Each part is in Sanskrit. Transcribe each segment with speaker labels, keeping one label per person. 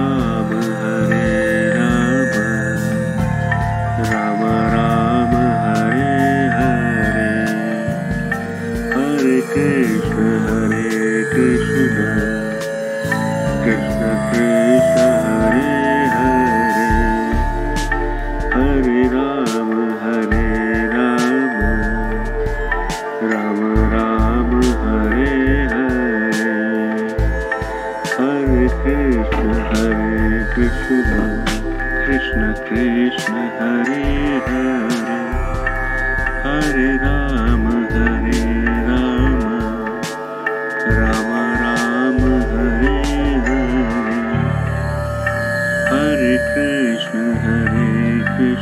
Speaker 1: Ram Hare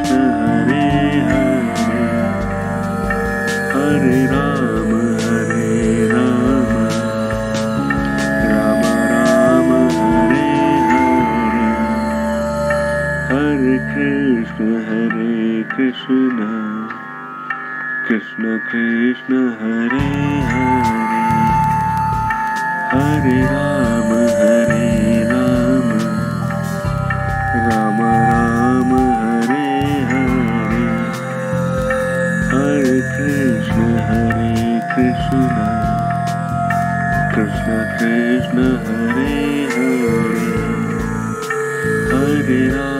Speaker 1: Krishna Hare Hare Hare Ram Hare Ram Krishna Hare Hare Hare Ram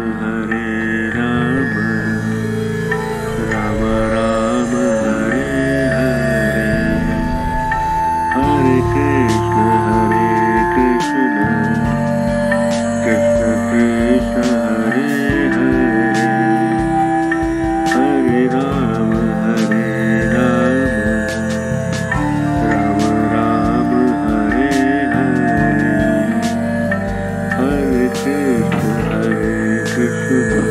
Speaker 1: Hare Krishna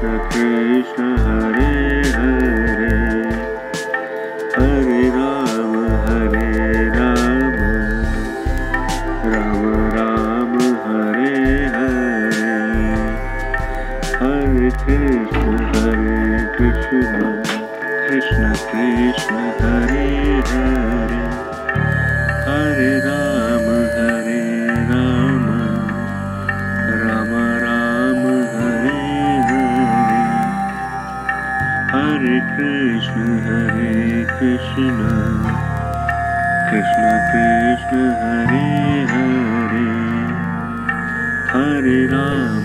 Speaker 1: Krishna Hare Amen.